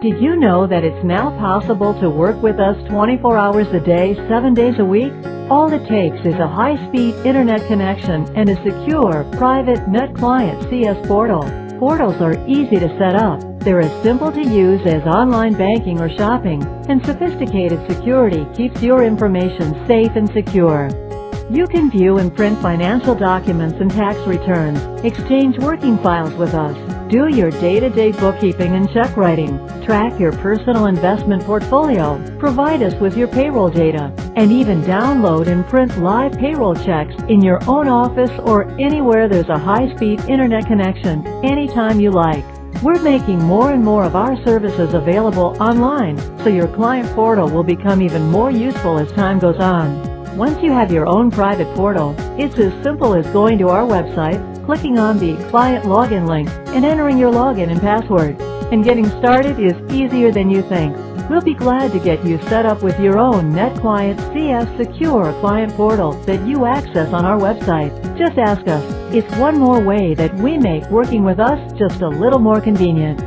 Did you know that it's now possible to work with us 24 hours a day, 7 days a week? All it takes is a high-speed internet connection and a secure, private NetClient CS portal. Portals are easy to set up. They're as simple to use as online banking or shopping, and sophisticated security keeps your information safe and secure. You can view and print financial documents and tax returns, exchange working files with us, do your day-to-day bookkeeping and check writing, track your personal investment portfolio, provide us with your payroll data, and even download and print live payroll checks in your own office or anywhere there's a high-speed internet connection anytime you like. We're making more and more of our services available online, so your client portal will become even more useful as time goes on. Once you have your own private portal, it's as simple as going to our website, clicking on the Client Login link, and entering your login and password. And getting started is easier than you think. We'll be glad to get you set up with your own NetClient CS Secure client portal that you access on our website. Just ask us. It's one more way that we make working with us just a little more convenient.